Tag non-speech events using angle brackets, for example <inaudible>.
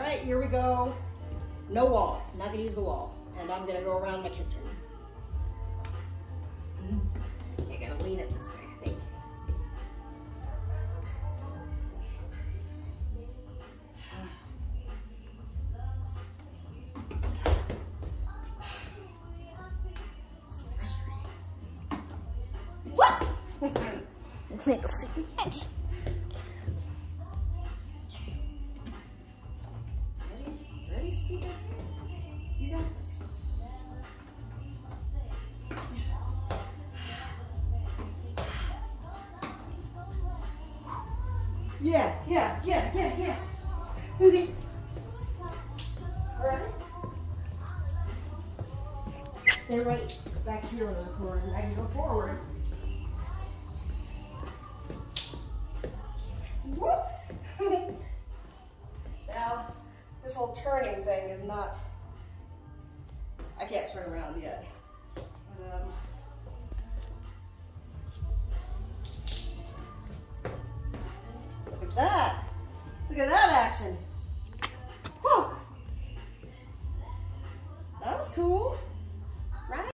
right, here we go. No wall, not gonna use the wall. And I'm gonna go around my kitchen. I gotta lean it this way, I think. <sighs> So frustrating. <laughs> Yeah, yeah, yeah, yeah, yeah. All right. Stay right back here on the corner. I can go forward. This whole turning thing is not, I can't turn around yet. Um, look at that. Look at that action. Whew. That was cool.